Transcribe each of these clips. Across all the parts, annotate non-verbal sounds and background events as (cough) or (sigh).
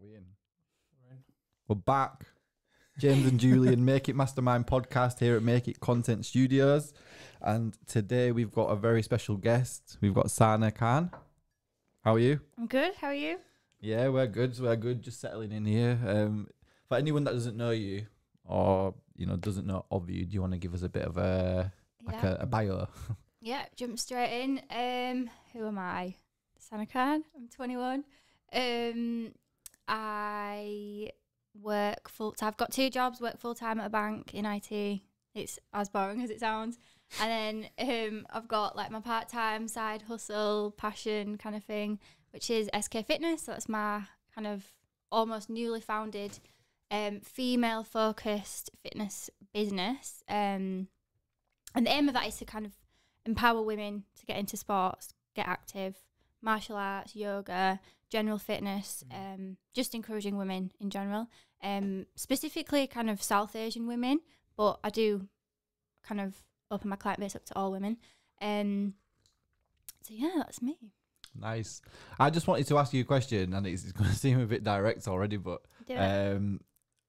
We in? We're back. James and Julian Make It Mastermind podcast here at Make It Content Studios. And today we've got a very special guest. We've got Sanaa Khan. How are you? I'm good. How are you? Yeah, we're good. We're good. Just settling in here. Um, for anyone that doesn't know you or you know doesn't know of you, do you want to give us a bit of a like yeah. a, a bio? (laughs) yeah, jump straight in. Um, who am I? Sanaa Khan. I'm 21. Um, I work full. So I've got two jobs. Work full time at a bank in IT. It's as boring as it sounds. And then um, I've got like my part time side hustle, passion kind of thing, which is SK Fitness. So that's my kind of almost newly founded um, female focused fitness business. Um, and the aim of that is to kind of empower women to get into sports, get active, martial arts, yoga, general fitness, um, just encouraging women in general, um, specifically kind of South Asian women, but I do kind of open my client base up to all women. Um, so yeah, that's me. Nice. I just wanted to ask you a question, and it's, it's going (laughs) to seem a bit direct already, but um,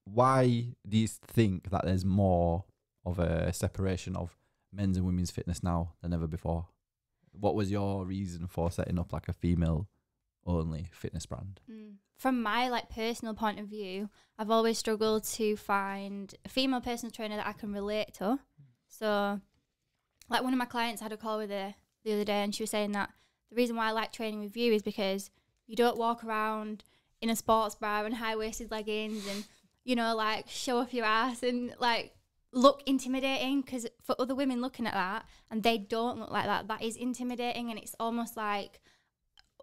why do you think that there's more of a separation of men's and women's fitness now than ever before? What was your reason for setting up like a female only fitness brand? Mm. From my like personal point of view, I've always struggled to find a female personal trainer that I can relate to. So, like one of my clients had a call with her the other day, and she was saying that the reason why I like training with you is because you don't walk around in a sports bra and high waisted leggings and you know like show off your ass and like look intimidating because for other women looking at that and they don't look like that that is intimidating and it's almost like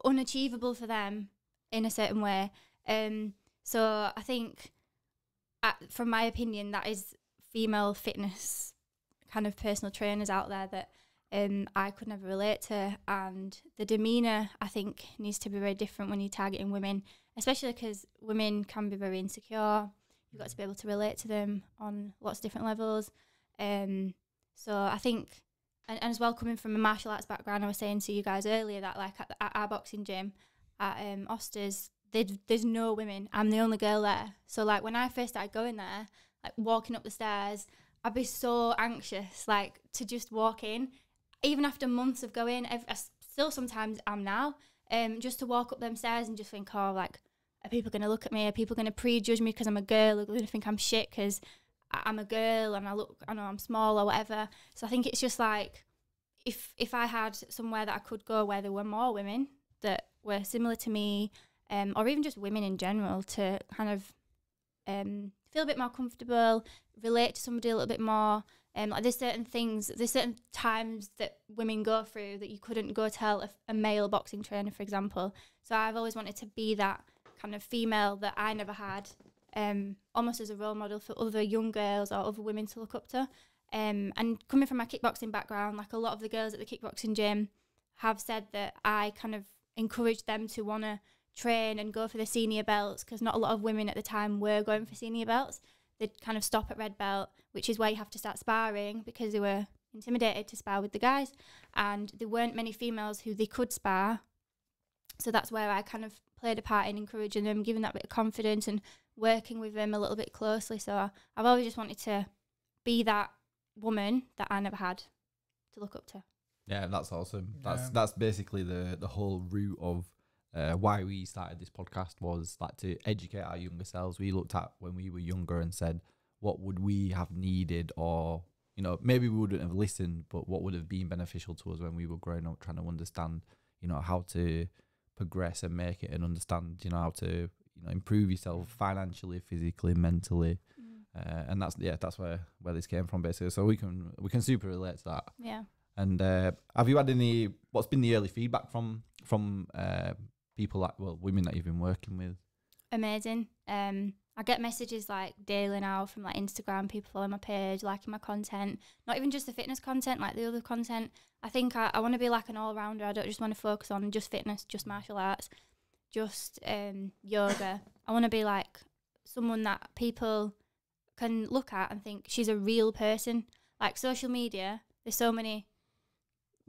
unachievable for them in a certain way. Um, so I think, uh, from my opinion, that is female fitness kind of personal trainers out there that um, I could never relate to. And the demeanour, I think, needs to be very different when you're targeting women, especially because women can be very insecure. You've got to be able to relate to them on lots of different levels. Um, so I think, and, and as well coming from a martial arts background, I was saying to you guys earlier that like at, at our boxing gym at um, Osters, there's, there's no women. I'm the only girl there. So like when I first started going there, like walking up the stairs, I'd be so anxious, like to just walk in. Even after months of going, I, I still sometimes am now. Um, just to walk up them stairs and just think, oh, like, are people going to look at me? Are people going to prejudge me because I'm a girl? Are they going to think I'm shit because I'm a girl and I look, I know I'm small or whatever. So I think it's just like, if if I had somewhere that I could go where there were more women that were similar to me, um, or even just women in general, to kind of um, feel a bit more comfortable, relate to somebody a little bit more. Um, like there's certain things, there's certain times that women go through that you couldn't go tell a, a male boxing trainer, for example. So I've always wanted to be that kind of female that I never had, um, almost as a role model for other young girls or other women to look up to. Um, and coming from my kickboxing background, like a lot of the girls at the kickboxing gym have said that I kind of encouraged them to want to train and go for the senior belts because not a lot of women at the time were going for senior belts. They'd kind of stop at red belt, which is where you have to start sparring because they were intimidated to spar with the guys. And there weren't many females who they could spar. So that's where I kind of played a part in encouraging them, giving that bit of confidence and working with him a little bit closely. So I've always just wanted to be that woman that I never had to look up to. Yeah, that's awesome. That's Yeah. that's basically the the whole root of uh, why we started this podcast was like to educate our younger selves. We looked at when we were younger and said, what would we have needed, or you know, maybe we wouldn't have listened, but what would have been beneficial to us when we were growing up, trying to understand, you know, how to progress and make it, and understand, you know, how to you know improve yourself financially, physically, mentally. Uh, and that's yeah, that's where where this came from basically. So we can we can super relate to that. Yeah. And uh, have you had any? What's been the early feedback from from uh, people that well, women that you've been working with? amazing. Um, I get messages like daily now from like Instagram, people following my page, liking my content. Not even just the fitness content, like the other content. I think I, I want to be like an all rounder. I don't just want to focus on just fitness, just martial arts, just um, yoga. I want to be like someone that people can look at and think she's a real person. Like social media, there's so many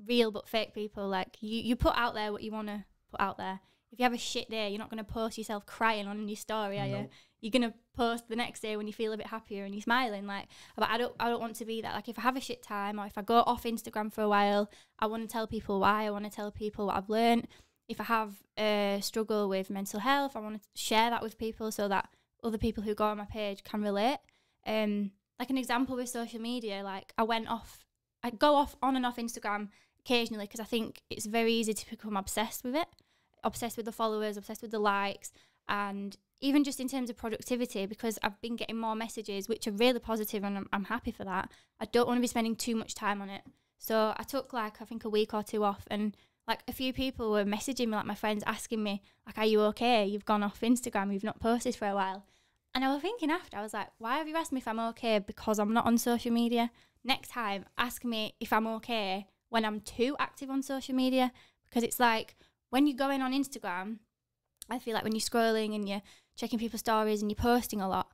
real but fake people. Like you, you put out there what you want to put out there. if you have a shit day, you're not going to post yourself crying on your story, are you? You're going to post the next day when you feel a bit happier and you're smiling. Like, but I don't, I don't want to be that. Like, if I have a shit time or if I go off Instagram for a while, I want to tell people why. I want to tell people what I've learned. If I have a struggle with mental health, I want to share that with people so that other people who go on my page can relate. Um, like an example with social media, like I went off, I go off on and off Instagram occasionally because I think it's very easy to become obsessed with it, obsessed with the followers, obsessed with the likes, and even just in terms of productivity, because I've been getting more messages which are really positive and I'm, I'm happy for that. I don't want to be spending too much time on it. So I took like I think a week or two off and like a few people were messaging me, like my friends asking me, like, are you okay? You've gone off Instagram, you've not posted for a while. And I was thinking after, I was like, why have you asked me if I'm okay? Because I'm not on social media. Next time, ask me if I'm okay when I'm too active on social media. Because it's like when you're going on Instagram, I feel like when you're scrolling and you're checking people's stories and you're posting a lot,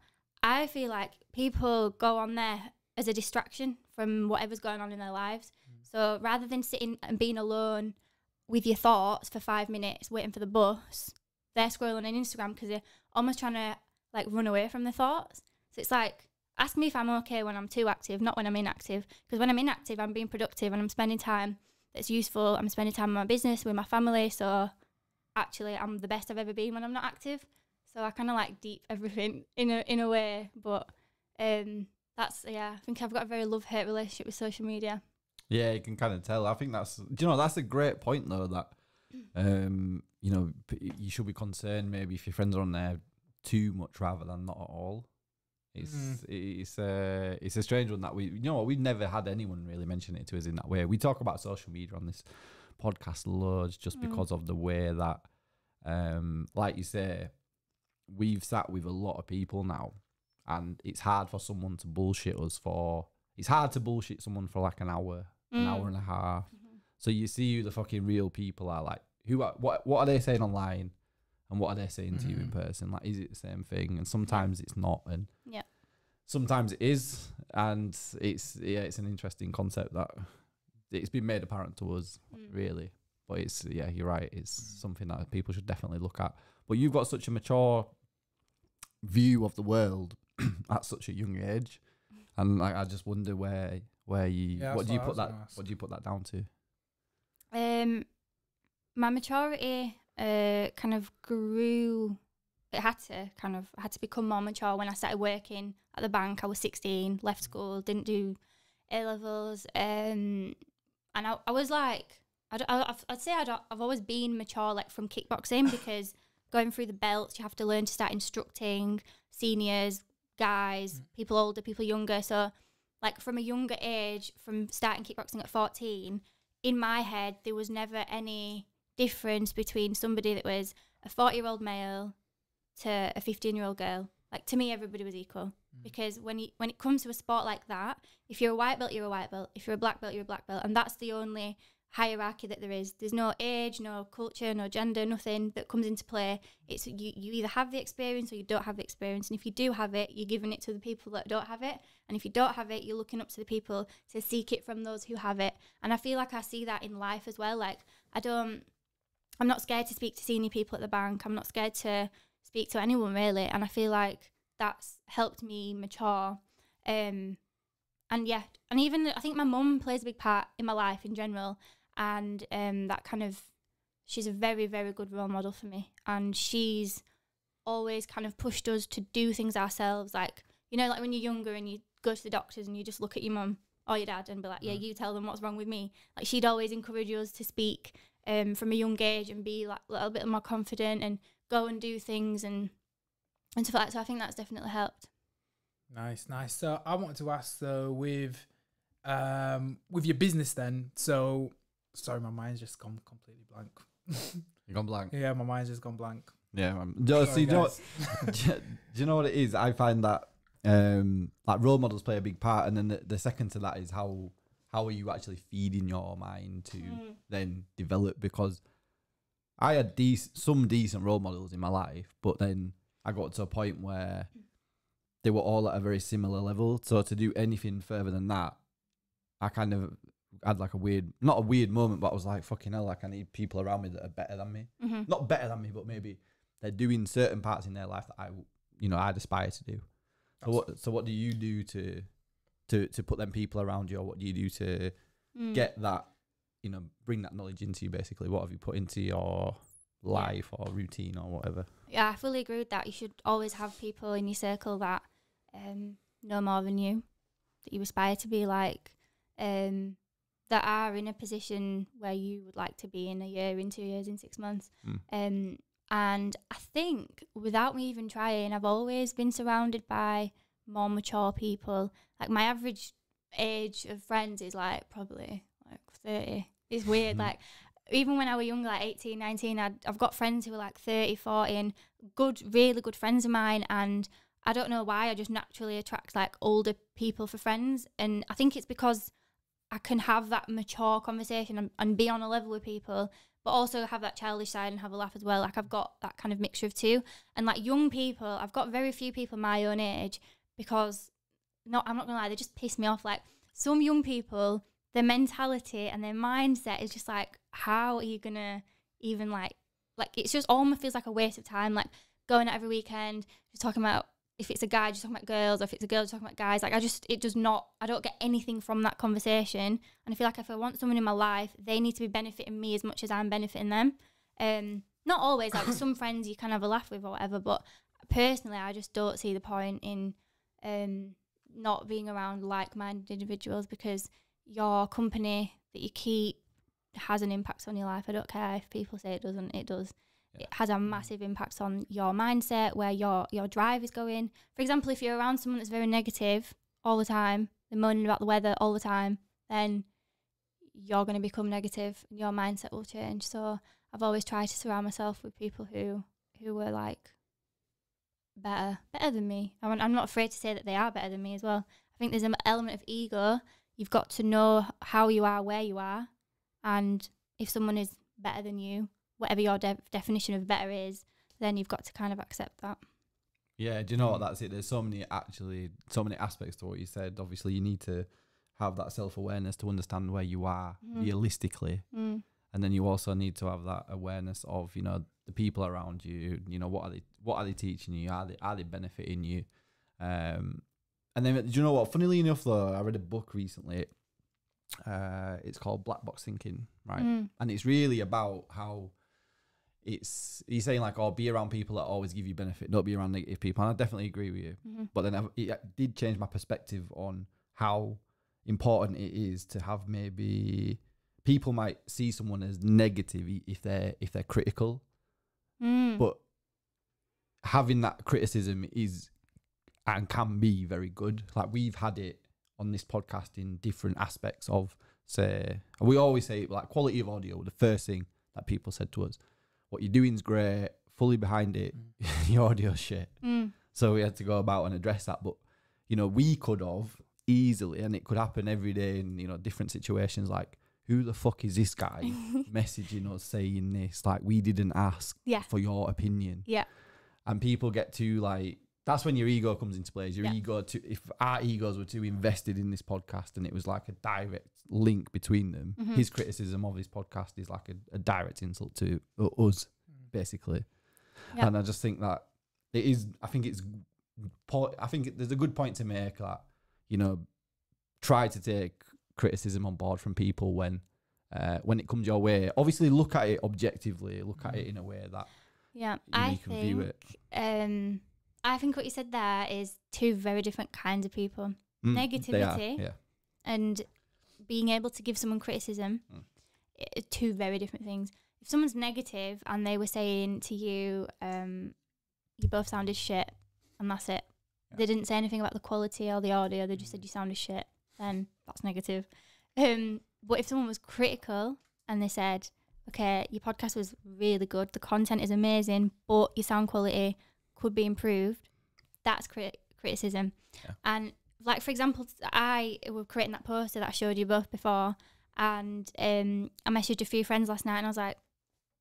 I feel like people go on there as a distraction from whatever's going on in their lives. Mm. So rather than sitting and being alone with your thoughts for five minutes waiting for the bus, they're scrolling on Instagram because they're almost trying to like run away from the thoughts. So it's like, ask me if I'm okay when I'm too active, not when I'm inactive. Because when I'm inactive, I'm being productive and I'm spending time that's useful. I'm spending time on my business with my family. So actually, I'm the best I've ever been when I'm not active. So I kind of like deep (laughs) everything in a in a way. But um, that's yeah. I think I've got a very love hate relationship with social media. Yeah, you can kind of tell. I think that's, do you know, that's a great point though. That, um, you know, you should be concerned maybe if your friends are on there too much rather than not at all. It's Mm. it's a it's a strange one that we you know what we've never had anyone really mention it to us in that way. We talk about social media on this podcast loads just Mm. because of the way that, um, like you say, we've sat with a lot of people now, and it's hard for someone to bullshit us for. It's hard to bullshit someone for like an hour, an Mm. hour and a half. Mhm. So you see who the fucking real people are like. Who are what? What are they saying online, and what are they saying to you in Mhm. person? Like, is it the same thing? And sometimes it's not, and Yeah. sometimes it is, and it's yeah, it's an interesting concept that it's been made apparent to us, Mm. really. But it's yeah, you're right. It's something that people should definitely look at. But you've got such a mature view of the world (clears throat) at such a young age, and like, I just wonder where where you Yeah, what that's do you what I put was that gonna ask. what do you put that down to? Um, my maturity uh kind of grew. It had to kind of had to become more mature when I started working at the bank. I was sixteen, left school, didn't do A levels, um, and I, I was like, I don't, I, I've- I'd say I don't, I've always been mature like from kickboxing because going through the belts, you have to learn to start instructing seniors, guys, people older, people younger. So, like from a younger age, from starting kickboxing at fourteen, in my head there was never any difference between somebody that was a 40 year old male to a 15 year old girl. Like to me everybody was equal. Mm. Because when you, when it comes to a sport like that if you're a white belt you're a white belt. If you're a black belt you're a black belt. And that's the only hierarchy that there is. There's no age no culture no gender nothing that comes into play. It's you, you either have the experience or you don't have the experience. And if you do have it you're giving it to the people that don't have it. And if you don't have it you're looking up to the people to seek it from those who have it. And i feel like i see that in life as well. Like i don't i'm not scared to speak to senior people at the bank. I'm not scared to speak to anyone really. And i feel like that's helped me mature. Um and yeah and even i think my mum plays a big part in my life in general and um that kind of she's a very very good role model for me and she's always kind of pushed us to do things ourselves like you know like when you're younger and you go to the doctors and you just look at your mum or your dad and be like yeah Mm. you tell them what's wrong with me like she'd always encourage us to speak um from a young age and be like a little bit more confident and go and do things and and stuff like that so i think that's definitely helped Nice, nice. So I wanted to ask though with um with your business then. So sorry, my mind's just gone completely blank. You gone blank? yeah, my mind's just gone blank. Yeah, man. Do, Sorry, see, do, you know what, (laughs) do, you- do you know what it is? I find that um, like role models play a big part, and then the, the second to that is how how are you actually feeding your mind to then develop? Because I had dec- some decent role models in my life, but then I got to a point where they were all at a very similar level. So to do anything further than that, I kind of had like a weird, not a weird moment, but I was like, fucking hell, like I need people around me that are better than me. hmm Not better than me, but maybe they're doing certain parts in their life that I, you know, I'd aspire to do. So what, so what do you do to, to, to put them people around you, or what do you do to Mm. get that, you know, bring that knowledge into you? Basically, what have you put into your life or routine or whatever? Yeah, I fully agree with that. You should always have people in your circle that um, know more than you, that you aspire to be like, um, that are in a position where you would like to be in a year, in two years, in six months. Mm. Um, and I think without me even trying, I've always been surrounded by more mature people. Like my average age of friends is like probably like 30. It's weird. Mhm. Like even when I was younger, like 18, 19, I'd, I've got friends who are like 30, 40 and good, really good friends of mine. And I don't know why, I just naturally attract like older people for friends. And I think it's because I can have that mature conversation and, and be on a level with people, but also have that childish side and have a laugh as well. Like I've got that kind of mixture of two. And like young people, I've got very few people my own age because not I'm not gonna lie, they just piss me off. Like some young people, their mentality and their mindset is just like, how are you gonna even like like it's just almost feels like a waste of time. Like going out every weekend, just talking about if it's a guy, just talking about girls, or if it's a girl, just talking about guys. Like I just it does not I don't get anything from that conversation. And I feel like if I want someone in my life, they need to be benefiting me as much as I'm benefiting them. Um not always, like (coughs) some friends you can have a laugh with or whatever, but personally I just don't see the point in um not being around like minded individuals because your company that you keep has an impact on your life. I don't care if people say it doesn't, it does. It has a massive impact on your mindset, where your your drive is going. For example, if you're around someone that's very negative all the time, they're moaning about the weather all the time, then you're going to become negative and your mindset will change. So I've always tried to surround myself with people who who were like better, better than me. I'm, I'm not afraid to say that they are better than me as well. I think there's an element of ego. You've got to know how you are, where you are, and if someone is better than you, whatever your de- definition of better is, then you've got to kind of accept that. Yeah, do you know what? That's it. There's so many actually, so many aspects to what you said. Obviously, you need to have that self awareness to understand where you are Mhm. realistically, Mm. and then you also need to have that awareness of you know the people around you. You know what are they? What are they teaching you? Are they are they benefiting you? Um, and then do you know what? Funnily enough, though, I read a book recently. Uh, it's called Black Box Thinking, right? Mm. and it's really about how it's he's saying like oh be around people that always give you benefit don't be around negative people. And i definitely agree with you. Mhm. but then I've, it did change my perspective on how important it is to have maybe people might see someone as negative if they're if they're critical. Mm. but having that criticism is and can be very good. Like we've had it on this podcast in different aspects of say we always say like quality of audio the first thing that people said to us what you're doing's great fully behind it (laughs) your audio shit Mm. so we had to go about and address that but you know we could have easily and it could happen every day in you know different situations like who the fuck is this guy (laughs) messaging us saying this like we didn't ask Yeah. for your opinion Yeah. and people get too like that's when your ego comes into play. Is Your Yeah. ego to if our egos were too invested in this podcast and it was like a direct link between them. Mhm. His criticism of his podcast is like a, a direct insult to uh, us, basically. Yeah. And I just think that it is. I think it's. I think there's a good point to make that you know, try to take criticism on board from people when. Uh, when it comes your way, obviously look at it objectively. Look at it in a way that Yeah, you, know, I you can view think it. um, I think what you said there is two very different kinds of people, Mm, they are, negativity. yeah. and being able to give someone criticism, Mm. i- two very different things. If someone's negative and they were saying to you, um, "You both sounded shit," and that's it, Yeah. they didn't say anything about the quality or the audio. They just said you sounded shit. Then that's negative. Um, but if someone was critical and they said, "Okay, your podcast was really good. The content is amazing, but your sound quality could be improved," that's crit- criticism. Yeah. And like for example, I was creating that poster that I showed you both before, and um, I messaged a few friends last night, and I was like,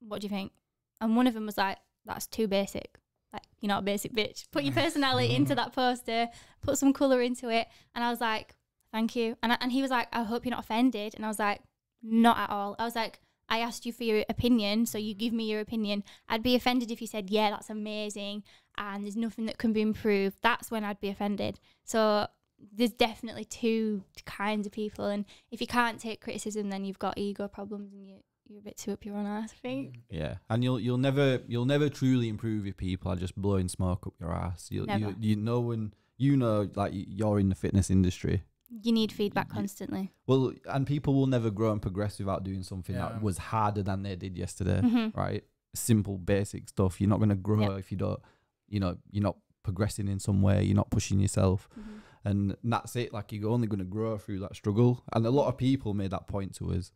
"What do you think?" And one of them was like, "That's too basic. Like you're not a basic bitch. Put your (laughs) personality into that poster. Put some color into it." And I was like, thank you. And I, and he was like, I hope you're not offended. And I was like, not at all. I was like, I asked you for your opinion, so you give me your opinion. I'd be offended if you said, yeah, that's amazing, and there's nothing that can be improved. That's when I'd be offended. So there's definitely two kinds of people, and if you can't take criticism, then you've got ego problems, and you you're a bit too up your own ass. I think. Yeah, and you'll you'll never you'll never truly improve if people are just blowing smoke up your ass. You Never. you you know when you know like you're in the fitness industry. You need feedback Y- constantly. Well, and people will never grow and progress without doing something Yeah. that was harder than they did yesterday. Mhm. Right? Simple, basic stuff. You're not gonna grow Yep. if you don't. You know, you're not progressing in some way. You're not pushing yourself, Mhm. And that's it. Like you're only gonna grow through that struggle. And a lot of people made that point to us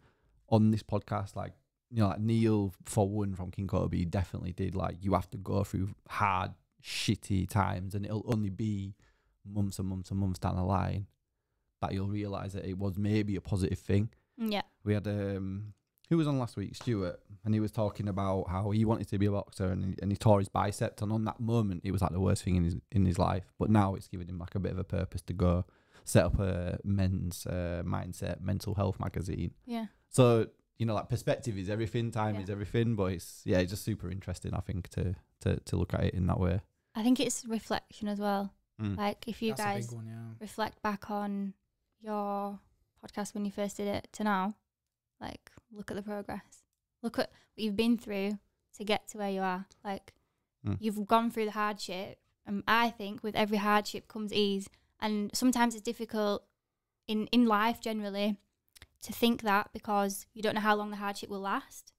on this podcast. Like you know, like Neil for one from King Kobe definitely did. Like you have to go through hard, shitty times, and it'll only be months and months and months down the line that you'll realize that it was maybe a positive thing. Yeah. We had um, who was on last week, Stuart, and he was talking about how he wanted to be a boxer, and he, and he tore his bicep, and on that moment, it was like the worst thing in his in his life. But now it's given him like a bit of a purpose to go set up a men's uh, mindset, mental health magazine. Yeah. So you know, like perspective is everything, time Yeah. is everything. But it's yeah, it's just super interesting. I think to to to look at it in that way. I think it's reflection as well. Mm. Like if you That's guys one, yeah. reflect back on your podcast when you first did it to now, like look at the progress. Look at what you've been through to get to where you are. Like Mm. you've gone through the hardship. And I think with every hardship comes ease. And sometimes it's difficult in, in life generally to think that because you don't know how long the hardship will last.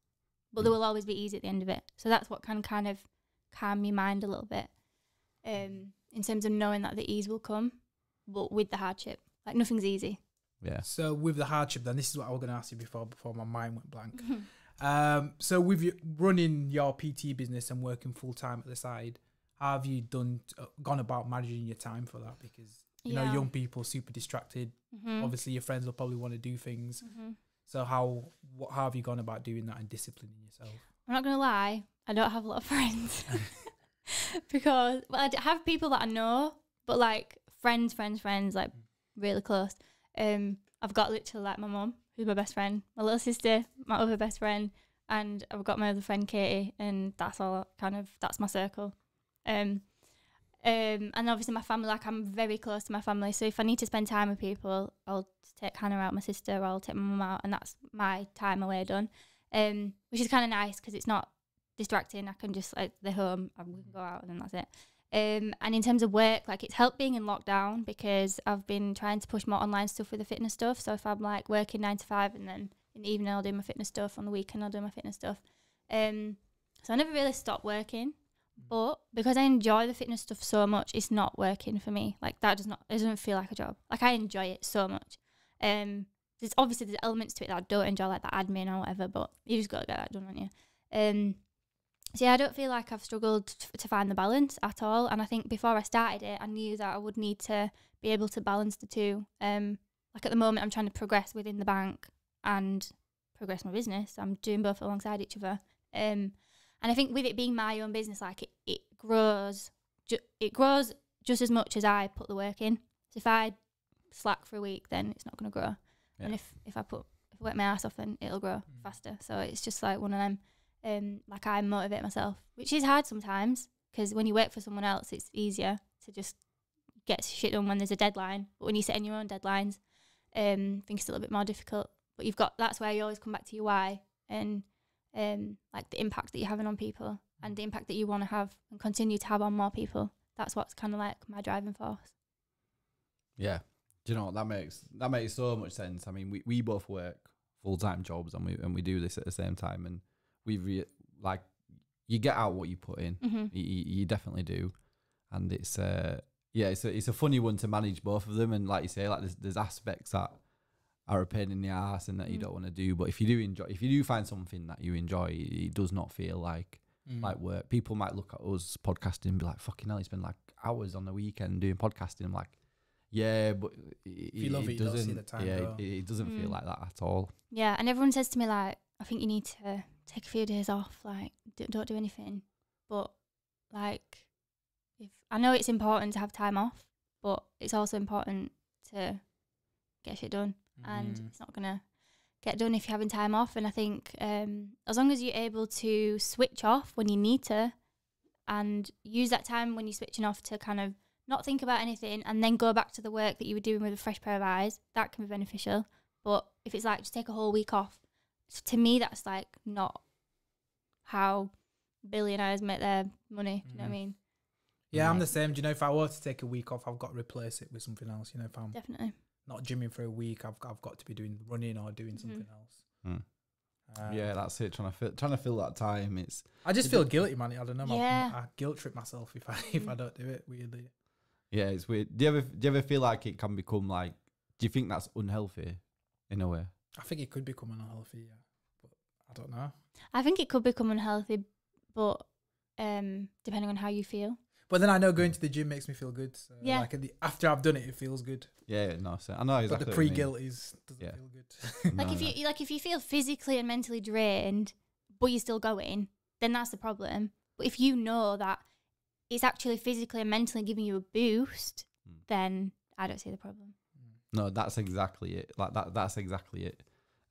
But there Mm. will always be ease at the end of it. So that's what can kind of calm your mind a little bit. Um, in terms of knowing that the ease will come, but with the hardship. Like nothing's easy. Yeah. So with the hardship, then this is what I was going to ask you before before my mind went blank. Mm-hmm. (laughs) Um, so with you running your PT business and working full time at the side, have you done uh, gone about managing your time for that? Because you know young people super distracted. Mhm. Obviously, your friends will probably want to do things. Mhm. So how what how have you gone about doing that and disciplining yourself? I'm not gonna lie, I don't have a lot of (laughs) friends (laughs) because well, I d- have people that I know, but like friends, friends, friends, like really close. Um, I've got literally like my mum, who's my best friend, my little sister, my other best friend, and I've got my other friend Katie, and that's all kind of that's my circle. Um, um, and obviously my family, like I'm very close to my family, so if I need to spend time with people, I'll take Hannah out, my sister, or I'll take my mum out, and that's my time away done. Um, which is kind of nice because it's not distracting. I can just like the home, we can go out, and that's it. Um, and in terms of work, like it's helped being in lockdown because I've been trying to push more online stuff with the fitness stuff. So if I'm like working nine to five, and then in the evening I'll do my fitness stuff, on the weekend I'll do my fitness stuff. Um, so I never really stopped working, but because I enjoy the fitness stuff so much, it's not working for me. Like that does not, it doesn't feel like a job. Like I enjoy it so much. Um, there's obviously there's elements to it that I don't enjoy, like the admin or whatever, but you just got to get that done, don't you? Um, so yeah, I don't feel like I've struggled t- to find the balance at all. And I think before I started it, I knew that I would need to be able to balance the two. Um, like at the moment, I'm trying to progress within the bank and progress my business. I'm doing both alongside each other. Um, and I think with it being my own business, like it, it grows, ju- it grows just as much as I put the work in. So if I slack for a week, then it's not going to grow. And if if I put if I work my ass off, then it'll grow Mm. faster. So it's just like one of them. Um, like I motivate myself, which is hard sometimes because when you work for someone else, it's easier to just get shit done when there's a deadline. But when you set your own deadlines, um, I think it's a little bit more difficult. But you've got that's where you always come back to your why and um, like the impact that you're having on people and the impact that you want to have and continue to have on more people. That's what's kind of like my driving force. Yeah. Do you know what that makes that makes so much sense. I mean, we, we both work full time jobs and we and we do this at the same time and we re- like you get out what you put in. Mm-hmm. You, you you definitely do, and it's uh yeah it's a, it's a funny one to manage both of them and like you say like there's there's aspects that are a pain in the ass and that you Mm. don't want to do. But if you do enjoy, if you do find something that you enjoy, it does not feel like Mm. like work. People might look at us podcasting and be like, "Fucking hell, he spend like hours on the weekend doing podcasting." I'm like, "Yeah, but it, you love it, you don't see doesn't. the time yeah, it, it doesn't feel Mm. like that at all." Yeah, and everyone says to me like, I think you need to take a few days off, like do, don't do anything. But like, if I know it's important to have time off, but it's also important to get shit done, and Mm. it's not gonna get done if you're having time off. And I think um, as long as you're able to switch off when you need to, and use that time when you're switching off to kind of not think about anything, and then go back to the work that you were doing with a fresh pair of eyes, that can be beneficial. But if it's like just take a whole week off, s- to me that's like not how billionaires make their money. Do you know what I Mhm. mean? Yeah, I'm the same. Do you know if I were to take a week off, I've got to replace it with something else. You know, if I'm Definitely. not gymming for a week, I've I've got to be doing running or doing Mhm. something else. Mm. Um, yeah, that's it. Trying to fill, trying to fill that time. It's I just feel guilty, man. I don't know. Yeah. I guilt trip myself if I (laughs) if I Mm. don't do it. Weirdly, yeah, it's weird. Do you ever do you ever feel like it can become like? Do you think that's unhealthy, in a way? I think it could become unhealthy. Yeah, but I don't know. I think it could become unhealthy, but um, depending on how you feel. But then I know going to the gym makes me feel good. So Yeah. Like at the, after I've done it, it feels good. Yeah, no, so I know exactly. but the what you mean. pre-guilt is doesn't Yeah. feel good. (laughs) (laughs) Like No, if no. you like if you feel physically and mentally drained, but you're still going, then that's the problem. But if you know that it's actually physically and mentally giving you a boost, Mm. then I don't see the problem. No, that's exactly it. Like that. That's exactly it.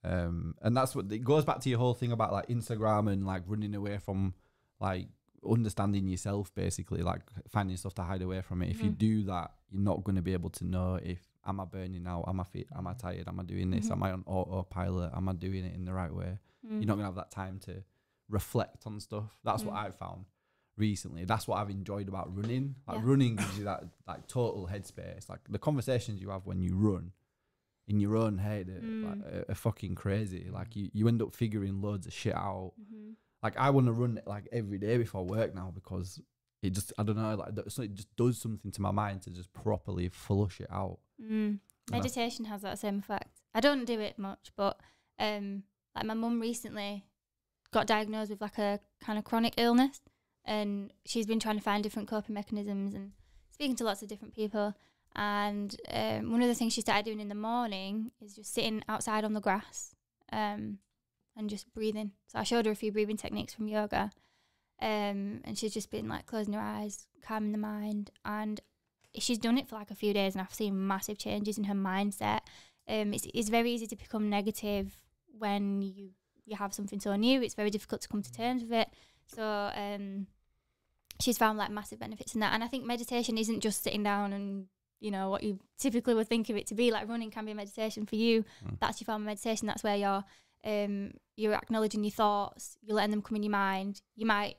Um, and that's what it goes back to your whole thing about like Instagram and like running away from like understanding yourself, basically, like finding stuff to hide away from it. If you Mhm. do that, you're not going to be able to know if am I burning out, am I fit, am I Mhm. tired, am I doing this, Mhm. am I on autopilot, am I doing it in the right way? Mm. You're not gonna have that time to reflect on stuff. That's what Mm. I've found recently. That's what I've enjoyed about running. Like Yeah. running gives you that like total headspace. Like the conversations you have when you run in your own head are, Mm. like, are, are fucking crazy. Like you, you end up figuring loads of shit out. Mhm. Like I want to run like every day before work now because it just I don't know like so it just does something to my mind to just properly flush it out. Mm. And I- Meditation has that same effect. I don't do it much, but um, like my mum recently got diagnosed with like a kind of chronic illness, and she's been trying to find different coping mechanisms and speaking to lots of different people. And um, one of the things she started doing in the morning is just sitting outside on the grass um, and just breathing. So I showed her a few breathing techniques from yoga, um, and she's just been like closing her eyes, calming the mind, and she's done it for like a few days and I've seen massive changes in her mindset. Um, it's, it's very easy to become negative when you you have something so new. It's very difficult to come to terms with it. So um, she's found like massive benefits in that. And I think meditation isn't just sitting down and you know what you typically would think of it to be. Like running can be meditation for you. Mm. That's your form of meditation. That's where you're um, you're acknowledging your thoughts. You're letting them come in your mind. You might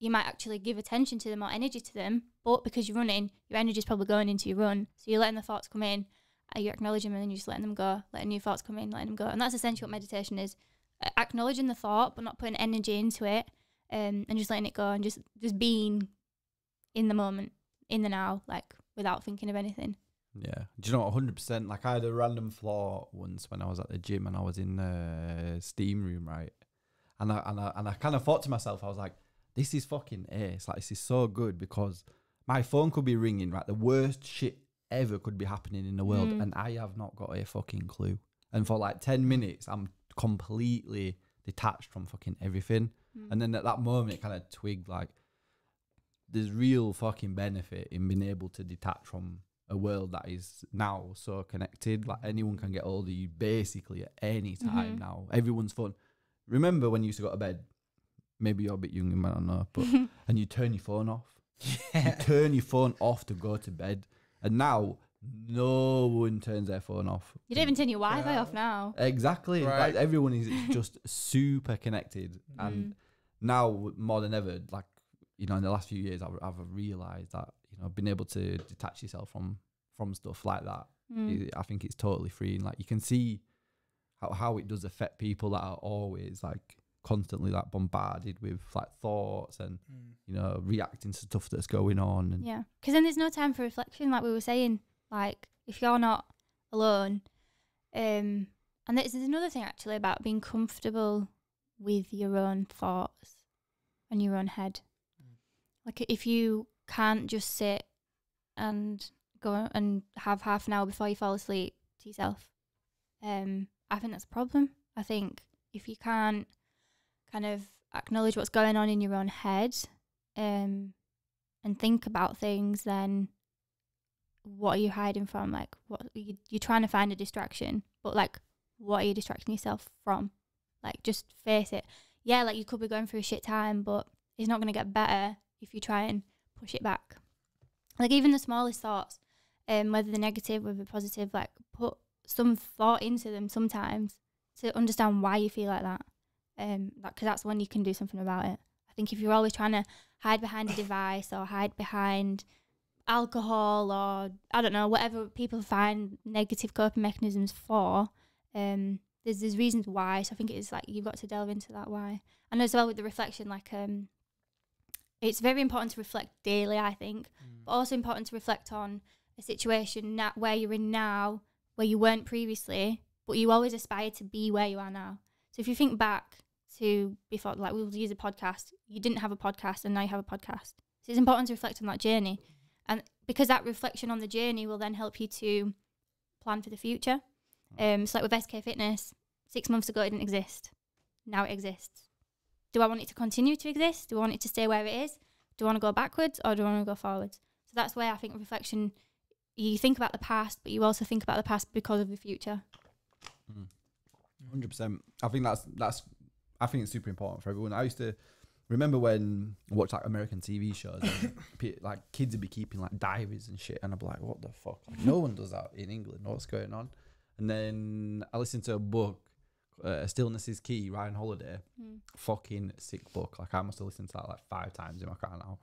you might actually give attention to them or energy to them, but because you're running, your energy is probably going into your run. So you're letting the thoughts come in, uh, you're acknowledging them, and then you're just letting them go, letting new thoughts come in, letting them go. And that's essentially what meditation is acknowledging the thought, but not putting energy into it, um, and just letting it go and just, just being in the moment, in the now, like without thinking of anything. Yeah. Do you know what? 100%. Like, I had a random thought once when I was at the gym and I was in the steam room, right? And I, and I, and I kind of thought to myself, I was like, this is fucking ace. Like, this is so good because my phone could be ringing, right? The worst shit ever could be happening in the world. Mm. And I have not got a fucking clue. And for like 10 minutes, I'm completely detached from fucking everything. Mm. And then at that moment, it kind of twigged like there's real fucking benefit in being able to detach from a world that is now so connected. Like anyone can get hold of you basically at any time Mhm. now. Everyone's phone. Remember when you used to go to bed? Maybe you're a bit younger, man, I don't know, but (laughs) and you turn your phone off. You turn your phone off to go to bed, and now no one turns their phone off. you don't even turn your Wi-Fi Yeah. off now. Exactly. Right. Like everyone is just super connected, and Mm. Now more than ever, like you know, in the last few years, I've, I've realized that you know, being able to detach yourself from from stuff like that, Mm. I I think it's totally freeing. Like you can see how how it does affect people that are always like constantly like bombarded with like thoughts and Mm. you know reacting to stuff that's going on. And Yeah, because then there's no time for reflection, like we were saying. Like if you're not alone, um, and there's, there's another thing actually about being comfortable with your own thoughts and your own head. Mm. Like if you can't just sit and go and have half an hour before you fall asleep to yourself, um, I think that's a problem. I think if you can't kind of acknowledge what's going on in your own head, um, and think about things, then what are you hiding from? Like, what you, you're trying to find a distraction, but like, what are you distracting yourself from? Like, just face it. Yeah, like you could be going through a shit time, but it's not going to get better if you try and push it back. Like, even the smallest thoughts, um, whether they're negative, or they're positive, like, put some thought into them sometimes to understand why you feel like that. Um, because that's when you can do something about it. I think if you're always trying to hide behind a device or hide behind alcohol or I don't know whatever people find negative coping mechanisms for, um, there's there's reasons why. So I think it's like you've got to delve into that why, and as well with the reflection, like um, it's very important to reflect daily. I think, Mm. but also important to reflect on a situation na- where you're in now, where you weren't previously, but you always aspire to be where you are now. So if you think back to before, like we'll use a podcast, you didn't have a podcast and now you have a podcast. So it's important to reflect on that journey. And because that reflection on the journey will then help you to plan for the future. Um, so like with SK Fitness, six months ago it didn't exist. Now it exists. Do I want it to continue to exist? Do I want it to stay where it is? Do I want to go backwards or do I want to go forwards? So that's where I think reflection you think about the past, but you also think about the past because of the future. Mm-hmm. Hundred percent. I think that's that's. I think it's super important for everyone. I used to remember when I watched like American TV shows, and (laughs) like kids would be keeping like diaries and shit, and I'd be like, "What the fuck? Like, no one does that in England. What's going on?" And then I listened to a book, uh, "Stillness Is Key." Ryan Holiday, Mm. fucking sick book. Like I must have listened to that like five times in my car now,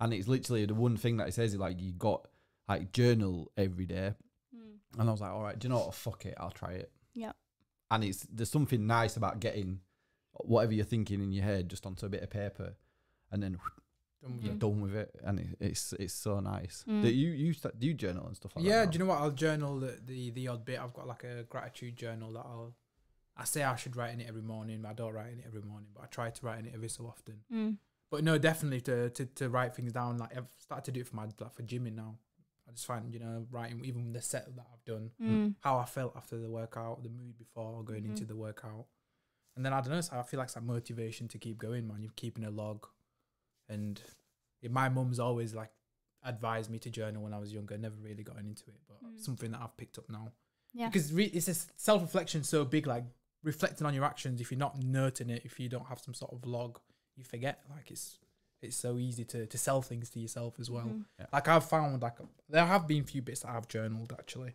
and it's literally the one thing that it says is like you got like journal every day, Mm. and I was like, all right, do you know what? Fuck it, I'll try it. Yeah. And it's there's something nice about getting whatever you're thinking in your head just onto a bit of paper, and then Done with Mhm. it. done with it, and it, it's it's so nice. Mm. That you you st- do you journal and stuff like yeah, that. do you know what? I'll journal the, the the odd bit. I've got like a gratitude journal that I'll. I say I should write in it every morning. but I don't write in it every morning, but I try to write in it every so often. Mm. But no, definitely to to, to write things down. Like I've started to do it for my like for gymming now. I just find you know writing even the set that I've done, Mm. how I felt after the workout, the mood before going into Mhm. the workout, and then I don't know. So I feel like it's like motivation to keep going, man. You're keeping a log, and yeah, my mum's always like advised me to journal when I was younger. Never really gotten into it, but Mm. something that I've picked up now Yeah. because re- it's just self reflection so big. Like reflecting on your actions. If you're not noting it, if you don't have some sort of log, you forget. Like it's it's so easy to to sell things to yourself as well. Mhm. Like I've found like there have been a few bits that I've journaled actually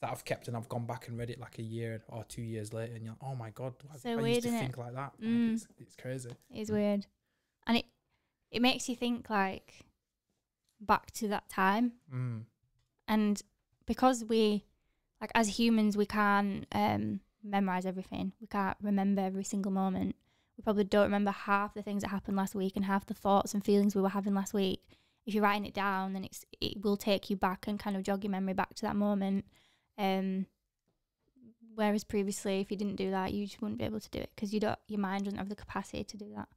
that I've kept and I've gone back and read it like a year or two years later and you're like, oh my god, So I weird, used to innit? think like that. Like, Mm. it's, it's crazy. It is weird, and it it makes you think like back to that time, Mm. and because we like as humans we can't um memorize everything. We can't remember every single moment. We probably don't remember half the things that happened last week and half the thoughts and feelings we were having last week. If you're writing it down, then it's it will take you back and kind of jog your memory back to that moment. Um, whereas previously, if you didn't do that, you just wouldn't be able to do it because you don't. Your mind doesn't have the capacity to do that.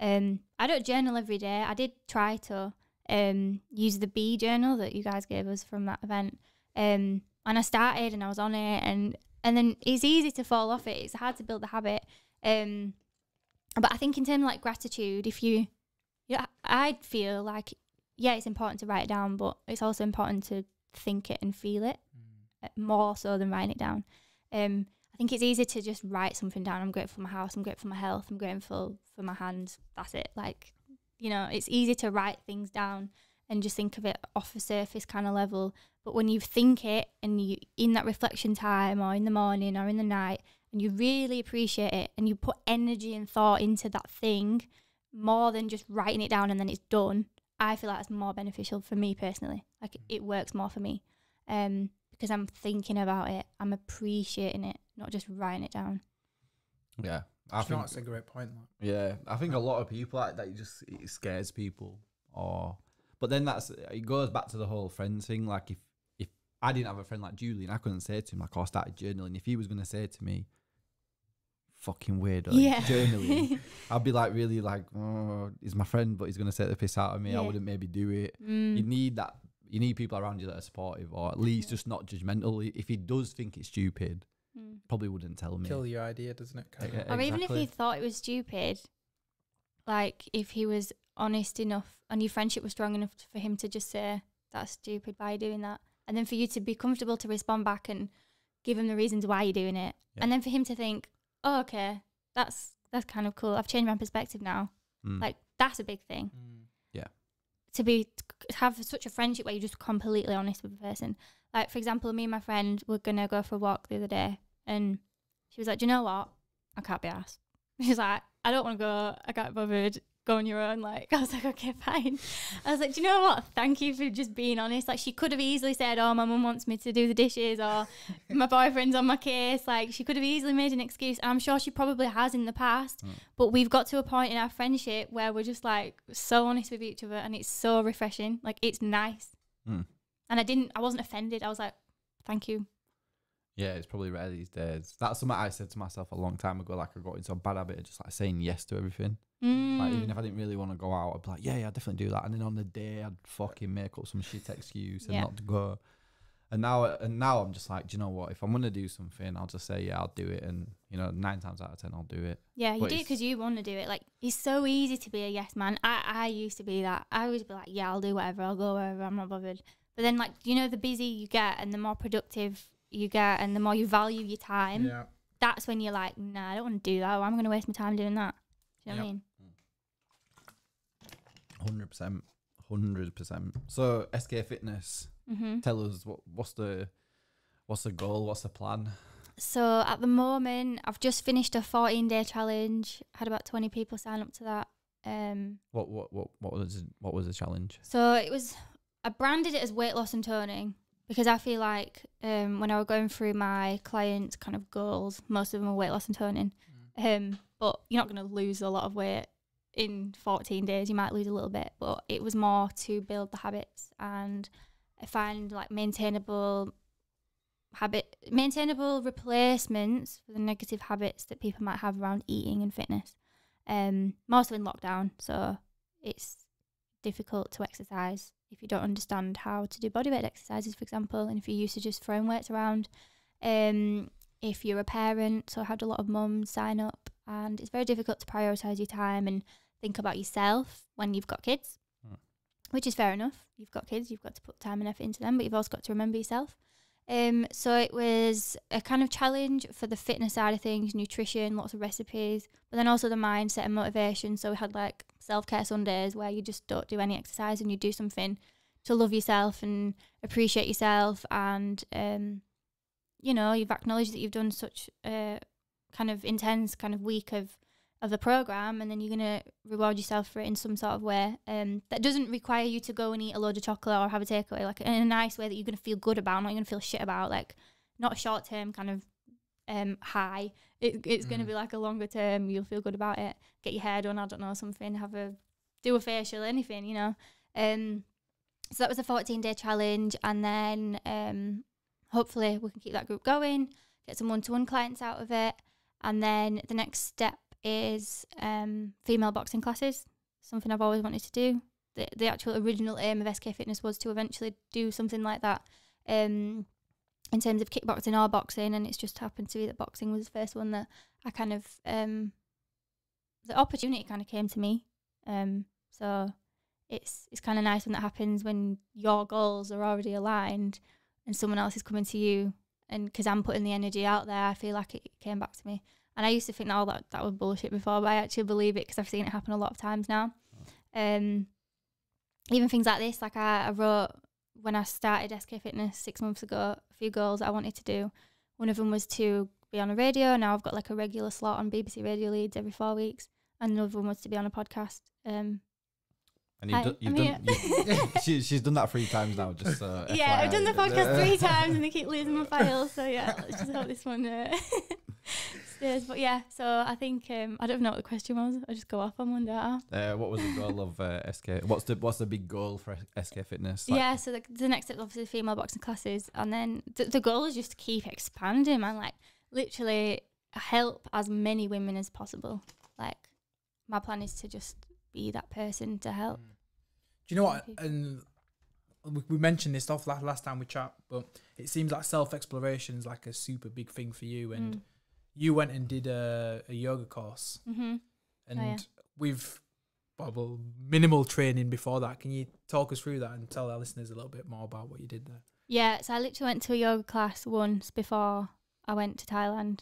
Um, I don't journal every day. I did try to um use the B journal that you guys gave us from that event. Um, and I started and I was on it, and and then it's easy to fall off it. It's hard to build the habit. Um, but I think in terms of like gratitude, if you, yeah, I feel like yeah, it's important to write it down, but it's also important to think it and feel it uh, more so than writing it down. Um, I think it's easy to just write something down. I'm grateful for my house. I'm grateful for my health. I'm grateful for my hands. That's it. Like, you know, it's easy to write things down and just think of it off a surface kind of level. But when you think it and you in that reflection time or in the morning or in the night and you really appreciate it and you put energy and thought into that thing more than just writing it down and then it's done, I feel like that's more beneficial for me personally. Like it works more for me. Um because I'm thinking about it, I'm appreciating it, not just writing it down. Yeah, I I think think that's a great point. Like. Yeah, I think a lot of people like that. It just it scares people, or but then that's it goes back to the whole friends thing. Like if if I didn't have a friend like Julian, I couldn't say to him like, "Oh, I started journaling." If he was gonna say to me, "Fucking weirdo, yeah. journaling," (laughs) I'd be like really like, "Oh, he's my friend, but he's gonna take the piss out of me." I wouldn't maybe do it. Mm. You need that. You need people around you that are supportive, or at least just not judgmental. If he does think it's stupid, Mm. probably wouldn't tell me. Kill your idea, doesn't it? Kind Yeah, of? Or even if he thought it was stupid, like if he was honest enough and your friendship was strong enough for him to just say, That's stupid, why are you doing that? and then for you to be comfortable to respond back and give him the reasons why you're doing it, Yeah. and then for him to think, oh, okay, that's that's kind of cool. I've changed my perspective now. Mm. Like that's a big thing Mm. to be to have such a friendship where you're just completely honest with a person. Like for example, me and my friend were gonna go for a walk the other day, and she was like, "Do you know what? I can't be asked." (laughs) She's like, "I don't want to go. I can't be bothered. Go on your own." Like (laughs) I was like, "Okay, fine." I was like, "Do you know what? Thank you for just being honest." Like she could have easily said, "Oh, my mum wants me to do the dishes," or (laughs) "My boyfriend's on my case." Like she could have easily made an excuse. I'm sure she probably has in the past. Mm. But we've got to a point in our friendship where we're just like so honest with each other, and it's so refreshing. Like it's nice. Mm. And I didn't. I wasn't offended. I was like, "Thank you." Yeah, it's probably rare these days. That's something I said to myself a long time ago. Like I got into a bad habit of just like saying yes to everything. Like even Mm. if I didn't really want to go out, I'd be like, yeah, yeah, I definitely do that. And then on the day, I'd fucking make up some shit excuse and Yeah. not to go. And now, and now I'm just like, do you know what? If I'm gonna do something, I'll just say yeah, I'll do it. And you know, nine times out of ten, I'll do it. Yeah, you But do it because you want to do it. Like it's so easy to be a yes man. I I used to be that. I always be like, "Yeah, I'll do whatever. I'll go wherever. I'm not bothered." But then, like you know, the busier you get and the more productive you get and the more you value your time, Yeah. that's when you're like, "Nah, I don't want to do that. Or I'm going to waste my time doing that." Do you know what I mean? Hundred percent, hundred percent. So SK Fitness, Mm-hmm. tell us what what's the what's the goal? What's the plan? So at the moment, I've just finished a 14 day challenge. Had about 20 people sign up to that. Um, What what what what was what was the challenge? so it was I branded it as weight loss and toning because I feel like um, when I was going through my clients' kind of goals, most of them are weight loss and toning. Um, but you're not going to lose a lot of weight in 14 days. You might lose a little bit, but it was more to build the habits and find like maintainable habit, maintainable replacements for the negative habits that people might have around eating and fitness. Um, more so in lockdown, so it's difficult to exercise if you don't understand how to do bodyweight exercises, for example, and if you're used to just throwing weights around. Um, if you're a parent, so I had a lot of mums sign up, and it's very difficult to prioritize your time and think about yourself when you've got kids, Mm. which is fair enough. You've got kids, you've got to put time and effort into them, but you've also got to remember yourself. Um, so it was a kind of challenge for the fitness side of things, nutrition, lots of recipes, but then also the mindset and motivation. So we had like self care Sundays where you just don't do any exercise and you do something to love yourself and appreciate yourself and um, you know, you've acknowledged that you've done such a kind of intense kind of week of of the program and then you're going to reward yourself for it in some sort of way um, that doesn't require you to go and eat a load of chocolate or have a takeaway like in a nice way that you're going to feel good about not you're to feel shit about like not a short term kind of um high. It, it's going to Mm. be like a longer term you'll feel good about it. Get your hair done i don't know something have a do a facial anything you know? Um so that was a 14 day challenge and then um hopefully we can keep that group going get some one-to-one clients out of it and then the next step is um, female boxing classes, something I've always wanted to do. The, the actual original aim of SK Fitness was to eventually do something like that um, in terms of kickboxing or boxing, and it's just happened to be that boxing was the first one that I kind of, um, the opportunity kind of came to me. Um, so it's it's kind of nice when that happens when your goals are already aligned and someone else is coming to you and because I'm putting the energy out there, I feel like it came back to me. And I used to think all that that was bullshit before, but I actually believe it because I've seen it happen a lot of times now. Um, even things like this, like I, I wrote when I started SK Fitness six months ago, a few goals I wanted to do. One of them was to be on a radio. Now I've got like a regular slot on BBC Radio Leeds every four weeks. And another one was to be on a podcast. Um, And you've, done, you've done you, (laughs) she, she's done that three times now. Just uh, (laughs) yeah, I've done the podcast three (laughs) times and they keep losing my files. So yeah, let's just hope this one uh, stays. But yeah, so I think um, I don't know what the question was. I just go off on one, don't I? Uh, what was the goal of uh, SK? What's the what's the big goal for SK Fitness? Like, yeah, so the, the next step is obviously female boxing classes, and then the, the goal is just to keep expanding, man. Like literally help as many women as possible. Like my plan is to just be that person to help. Mm. Do you know what? Thank And we, we mentioned this stuff last, last time we chat, but it seems like self exploration is like a super big thing for you. And you went and did a, a yoga course, Mm-hmm. and yeah. we've well, minimal training before that. Can you talk us through that and tell our listeners a little bit more about what you did there? Yeah, so I literally went to a yoga class once before I went to Thailand.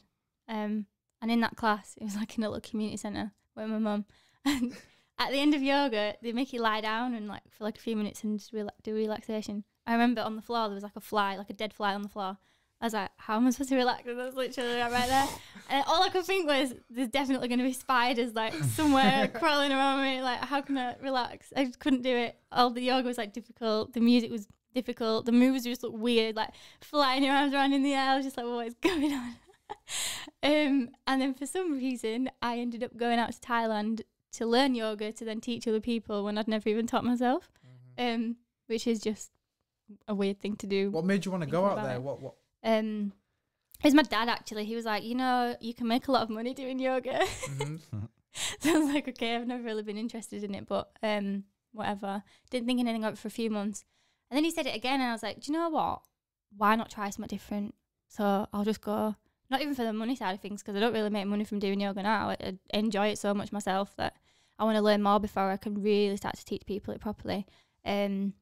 Um, and in that class, it was (laughs) like in a little community centre with my mum. (laughs) And at the end of yoga, they make you lie down and like for like a few minutes and just rela- do relaxation. I remember on the floor there was like a fly, like a dead fly on the floor. I was like, how am I supposed to relax? And I was literally right there. And all I could think was, there's definitely going to be spiders like (laughs) somewhere crawling around me. Like, how can I relax? I just couldn't do it. All the yoga was like difficult. The music was difficult. The moves just looked weird, like flying your arms around in the air. I was just like, what is going on? (laughs) um, and then for some reason, I ended up going out to Thailand to learn yoga to then teach other people when I'd never even taught myself, um, which is just a weird thing to do. What made you want to go out there? it. What what? Um, it was my dad actually. He was like, you know, you can make a lot of money doing yoga. (laughs) Mhm. so I was like, okay, I've never really been interested in it, but um, whatever. Didn't think anything of it for a few months, and then he said it again, and I was like, do you know what? Why not try something different? So I'll just go. Not even for the money side of things, because I don't really make money from doing yoga now. I, I enjoy it so much myself that I want to learn more before I can really start to teach people it properly. Um,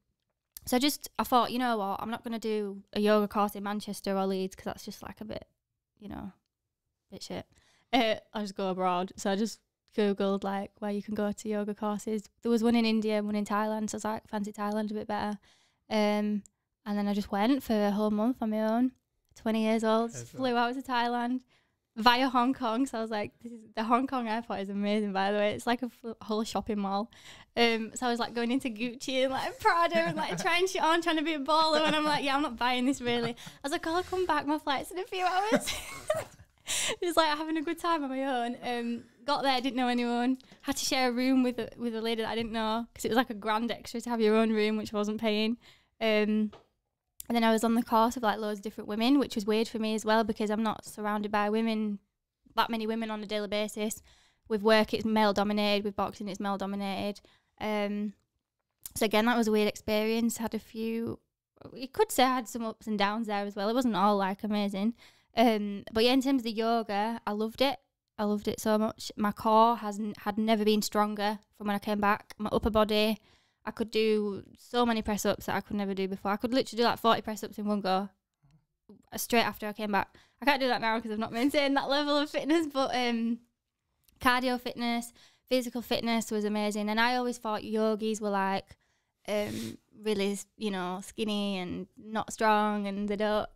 so I just I thought, you know what, I'm not going to do a yoga course in Manchester or Leeds because that's just like a bit, you know, bit shit. (laughs) Uh, I'll just go abroad. So I just googled like where you can go to yoga courses. There was one in India, one in Thailand. So I was like, fancy Thailand a bit better. Um, and then I just went for a whole month on my own. 20 years old, just flew out to Thailand via Hong Kong. So I was like, this is, the Hong Kong airport is amazing, by the way. It's like a f- whole shopping mall. Um, so I was like going into Gucci and like Prada and like (laughs) trying shit on, trying to be a baller. And I'm like, yeah, I'm not buying this really. I was like, I'll come back. My flight's in a few hours. (laughs) it was like having a good time on my own. Um, got there, didn't know anyone. Had to share a room with a, with a lady that I didn't know because it was like a grand extra to have your own room, which I wasn't paying. Um, and then I was on the course of like loads of different women, which was weird for me as well because I'm not surrounded by women, that many women on a daily basis. With work, it's male dominated. With boxing, it's male dominated. Um, so again, that was a weird experience. Had a few, you could say I had some ups and downs there as well. It wasn't all like amazing. Um, but yeah, in terms of the yoga, I loved it. I loved it so much. My core hasn't had never been stronger from when I came back. My upper body, I could do so many press ups that I could never do before. I could literally do like 40 press ups in one go uh, straight after I came back. I can't do that now because I've not maintained that level of fitness, but um, cardio fitness, physical fitness was amazing. And I always thought yogis were like um, really, you know, skinny and not strong and they don't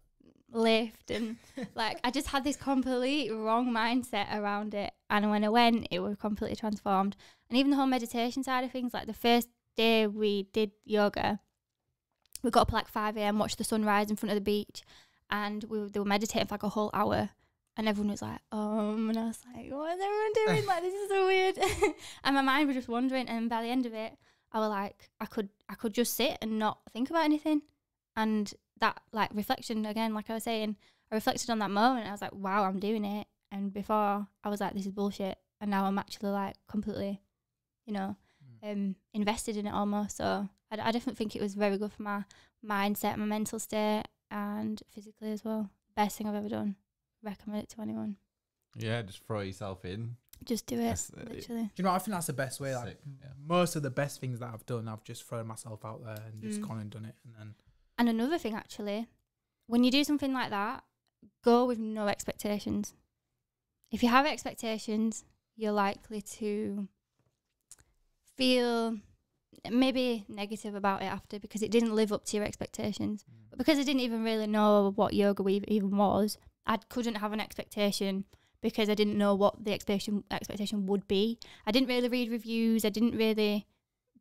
lift. And (laughs) like, I just had this complete wrong mindset around it. And when I went, it was completely transformed. And even the whole meditation side of things, like the first day we did yoga, we got up at like 5 a.m., watched the sunrise in front of the beach, and we were, they were meditating for like a whole hour. And everyone was like, um, and I was like, what is everyone doing? Like, this is so weird. (laughs) and my mind was just wandering. And by the end of it, I was like, I could, I could just sit and not think about anything. And that, like, reflection again, like I was saying, I reflected on that moment. I was like, wow, I'm doing it. And before, I was like, this is bullshit. And now I'm actually like completely, you know, um, invested in it almost. So I, I definitely think it was very good for my mindset, my mental state, and physically as well. Best thing I've ever done. Recommend it to anyone. Yeah, just throw yourself in. Just do it. That's, uh, Literally. Do you know? I think that's the best way. Like Sick, yeah. most of the best things that I've done, I've just thrown myself out there and just Mm. gone and done it, and then And another thing, actually, when you do something like that, go with no expectations. If you have expectations, you're likely to feel maybe negative about it after because it didn't live up to your expectations. But because I didn't even really know what yoga we- even was, I couldn't have an expectation because I didn't know what the expectation expectation would be. I didn't really read reviews. I didn't really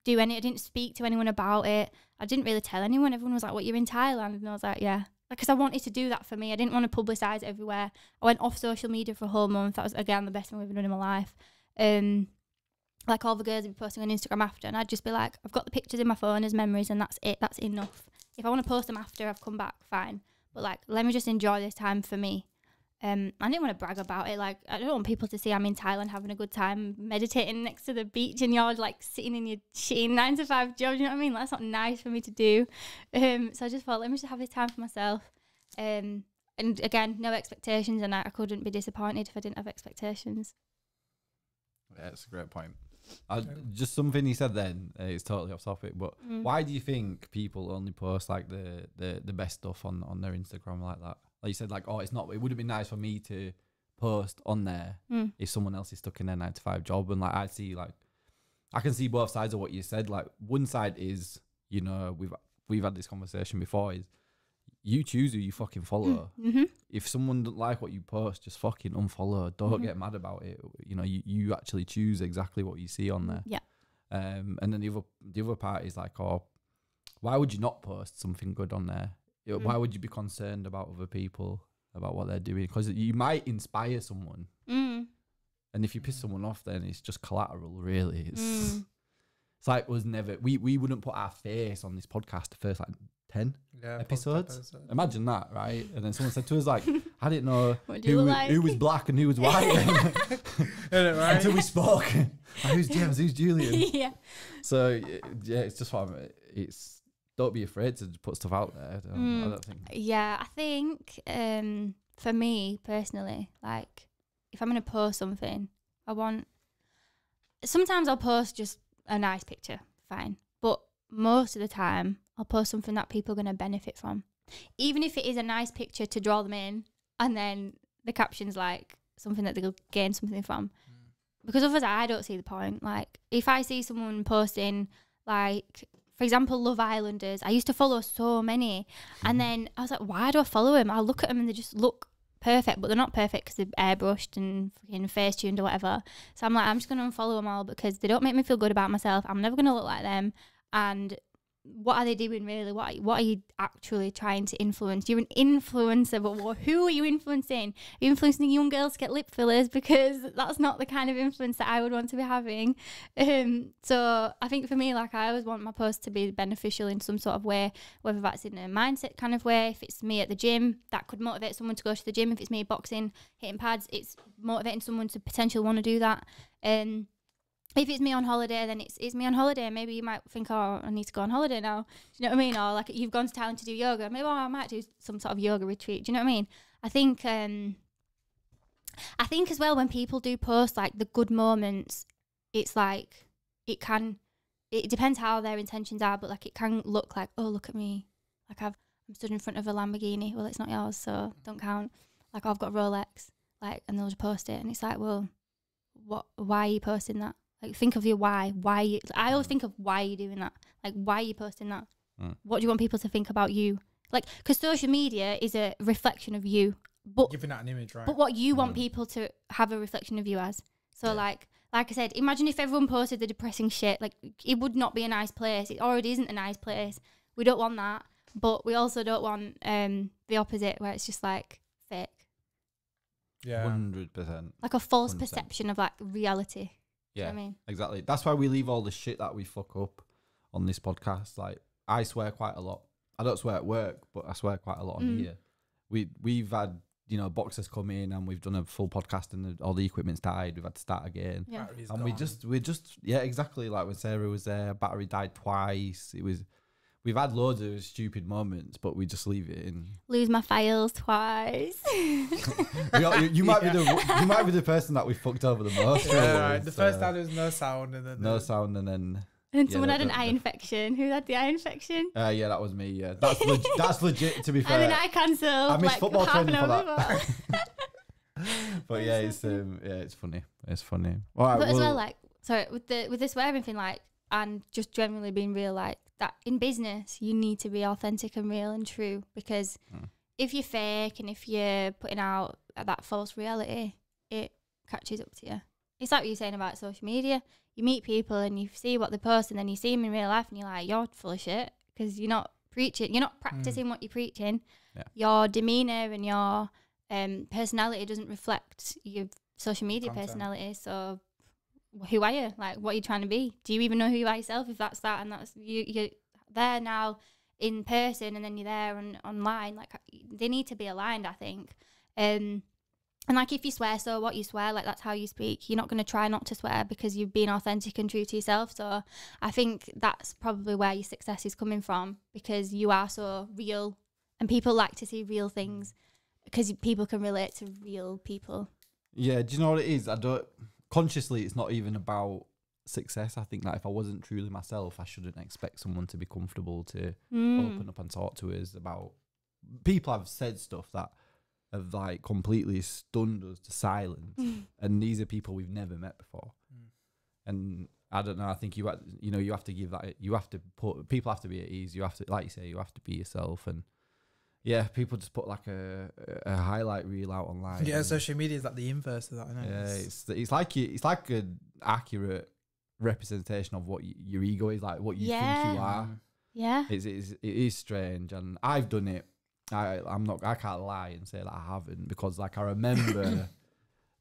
do any. I didn't speak to anyone about it. I didn't really tell anyone. Everyone was like, "What you're in Thailand?" And I was like, "Yeah," because I wanted to do that for me. I didn't want to publicize it everywhere. I went off social media for a whole month. That was again the best thing I've ever done in my life. Um, like all the girls would be posting on Instagram after, and I'd just be like, "I've got the pictures in my phone as memories, and that's it. That's enough. If I want to post them after I've come back, fine. But like, let me just enjoy this time for me." Um, I didn't want to brag about it. Like, I don't want people to see I'm in Thailand having a good time, meditating next to the beach, and you're like sitting in your shitty nine to five job. You know what I mean? That's not nice for me to do. Um, so I just thought, let me just have this time for myself. Um, and again, no expectations, and I, I couldn't be disappointed if I didn't have expectations. Yeah, it's a great point. I, just something he said then. Uh, it's totally off topic, but Mm. why do you think people only post like the, the the best stuff on on their Instagram like that? Like you said, like oh, it's not. It would have been nice for me to post on there Mm. if someone else is stuck in their nine to five job, and like I see like I can see both sides of what you said. Like one side is you know we've we've had this conversation before is you choose who you fucking follow. Mm-hmm. If someone don't like what you post, just fucking unfollow. Don't Mhm. get mad about it. You know, you, you actually choose exactly what you see on there. Yeah. Um, and then the other the other part is like, oh, why would you not post something good on there? Mm. Why would you be concerned about other people about what they're doing? Because you might inspire someone, Mm. and if you piss someone off, then it's just collateral. Really, it's Mm. (laughs) it's like was never we we wouldn't put our face on this podcast the first like ten Yeah, episodes. episode. Imagine that, right? And then someone said to us like, I didn't know (laughs) What do you who, was- like? who was black and who was white (laughs) (laughs) it right? until we spoke. Like, who's James? Who's Julian? yeah. So yeah, it's just what I'm, it's don't be afraid to put stuff out there. I don't, I Mm. don't think. Yeah, I think um, for me personally, like if I'm gonna post something, I want. Sometimes I'll post just a nice picture, fine. But most of the time, I'll post something that people are gonna benefit from, even if it is a nice picture to draw them in, and then the caption's like something that they'll gain something from. Mm. Because otherwise, I don't see the point. Like if I see someone posting like. For example, Love Islanders. I used to follow so many, and mm. then I was like, why do I follow them? I look at them and they just look perfect, but they're not perfect because they're airbrushed and fucking face tuned or whatever. So I'm like, I'm just going to unfollow them all because they don't make me feel good about myself. I'm never going to look like them. And what are they doing really? What what are you actually trying to influence? You're an influencer, but who are you influencing? Are you influencing young girls to get lip fillers (laughs) because that's not the kind of influence that I would want to be having. Um, so I think for me, like I always want my post to be beneficial in some sort of way, whether that's in a mindset kind of way. If it's me at the gym, that could motivate someone to go to the gym. If it's me boxing, hitting pads, it's motivating someone to potentially want to do that. Um, if it's me on holiday, then it's it's me on holiday. Maybe you might think, oh, I need to go on holiday now. Do you know what I mean? Or like you've gone to town to do yoga. Maybe oh, I might do some sort of yoga retreat. Do you know what I mean? I think um, I think as well when people do post like the good moments, it's like it can. It depends how their intentions are, but like it can look like, oh, look at me, like I've I'm stood in front of a Lamborghini. Well, it's not yours, so don't count. Like I've got Rolex, like, and they'll just post it, and it's like, well, what? Why are you posting that? Like, think of your why. Why? You, I always think of why you're doing that. Like, why are you posting that? Mm. What do you want people to think about you? Like, because social media is a reflection of you, but Giving that an image, right? but what you want Mm. people to have a reflection of you as. So Yeah. like like I said, imagine if everyone posted the depressing shit. Like it would not be a nice place. It already isn't a nice place. We don't want that. But we also don't want um the opposite where it's just like fake. yeah. Hundred percent. Like a false 100%. perception of like reality. Do you Yeah, know what I mean? exactly. That's why we leave all the shit that we fuck up on this podcast. Like I swear quite a lot. I don't swear at work, but I swear quite a lot on Mm. here. We we've had you know boxers come in and we've done a full podcast and the, all the equipment's died. We've had to start again. Yeah. Battery's and we just we just yeah exactly like when Sarah was there, battery died twice. It was we've had loads of stupid moments, but we just leave it in. Lose my files twice. (laughs) We are- you, you might Yeah. be the you might be the person that we fucked over the most. Yeah, right. The first time there was no sound, and then no the- sound and then and Yeah, someone had an eye infection. Who had the eye infection? uh, yeah that was me. Yeah, that's (laughs) leg- that's legit. To be And fair, then I cancelled I missed like football training for hour that. (laughs) but yeah, it's funny. um, yeah, it's funny. It's funny. All right, but as well, well, like sorry, with the with the swearing thing, like and just generally being real, like that in business, you need to be authentic and real and true because Mm. if you're fake and if you're putting out that false reality, it catches up to you. It's like what you're saying about social media. You meet people and you see what they post, and then you see them in real life, and you're like, you're full of shit because you're not preaching, you're not practicing what you're preaching. Yeah. Your demeanor and your um, personality doesn't reflect your social media Content. personality. So who are you? Like, what are you trying to be? Do you even know who you are yourself? If that's that, and that's you, you're there now in person, and then you're there and online. Like, they need to be aligned. I think. Um, and like, if you swear, so what you swear, like that's how you speak. You're not going to try not to swear because you've been authentic and true to yourself. So I think that's probably where your success is coming from because you are so real, and people like to see real things because people can relate to real people. yeah. Do you know what it is? I don't consciously. It's not even about success. I think that if I wasn't truly myself, I shouldn't expect someone to be comfortable to Mm. open up and talk to us about. People have said stuff that have like completely stunned us to silence, and these are people we've never met before. Mm. And I don't know. I think you you know you have to give that. You have to put people have to be at ease. You have to like you say you have to be yourself and. Yeah, people just put like a a highlight reel out online. Yeah, and- social media is like the inverse of that. I know. yeah, It's- it's it's like you, it's like an accurate representation of what y- your ego is, like what you think you are. Yeah. It's, it's it is strange, and I've done it. I I'm not. I can't lie and say that I haven't because like I remember. (coughs) (coughs)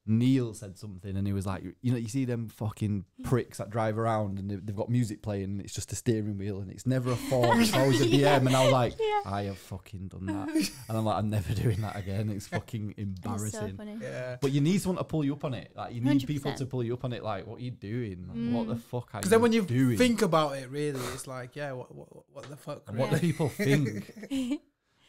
Neil said something and he was like, you know, you see them fucking pricks that drive around and they've, they've got music playing and it's just a steering wheel and it's never a (laughs) phone, it's always a DM. (laughs) Yeah. And I was like, Yeah. I have fucking done that. (laughs) And I'm like, I'm never doing that again. It's fucking It's so embarrassing. funny. Yeah. But you need someone to pull you up on it. Like you need people 100%. to pull you up on it. Like, what are you doing? Like, What the Mm. fuck are you? Because then when you doing? think about it, really, it's like, yeah, what what, what the fuck? and what do people think?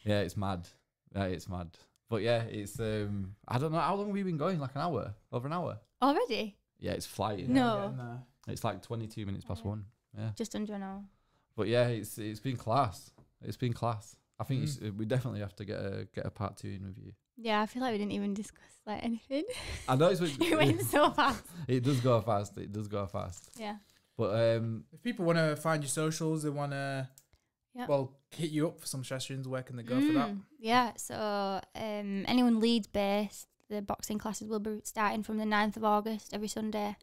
yeah, it's mad. Yeah, it's mad. But yeah, it's um, I don't know how long have we been going? Like an hour, over an hour. Already? Yeah, it's flying. No. Yeah, no. It's like 22 minutes past Yeah. one. Yeah, Just under an hour. but yeah, it's it's been class. It's been class. I think Mm. it's, we definitely have to get a get a part two in with you. Yeah, I feel like we didn't even discuss like anything. I know it's (laughs) it went so (laughs) fast. it does go fast. It does go fast. Yeah. But um, If people want to find your socials, they want to, Yep. well, hit you up for some sessions. Where can they go for that? Mm, Yeah, so um, anyone Leeds based, the boxing classes will be starting from the 9th of August every Sunday,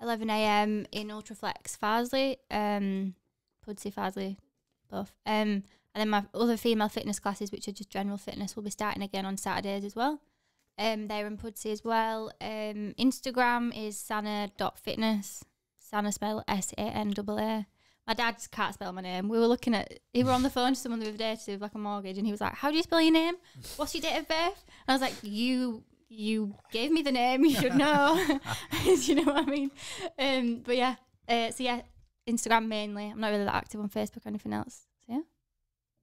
11 a.m. in Ultraflex Farsley, um, Pudsey Farsley, both. Um, and then my other female fitness classes, which are just general fitness, will be starting again on Saturdays as well. Um, they're in Pudsey as well. Um, Instagram is sana.fitness. Sanaa spell S A N A A. My dad just can't spell my name. We were looking at, he were on the phone to someone the other day to do like a mortgage, and he was like, "How do you spell your name? What's your date of birth?" And I was like, "You, you gave me the name. You should know." (laughs) (laughs) you know what I mean? Um, but yeah, uh, so yeah, Instagram mainly. I'm not really that active on Facebook or anything else. So yeah,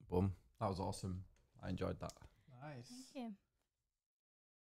boom, that was awesome. I enjoyed that. Nice. thank you.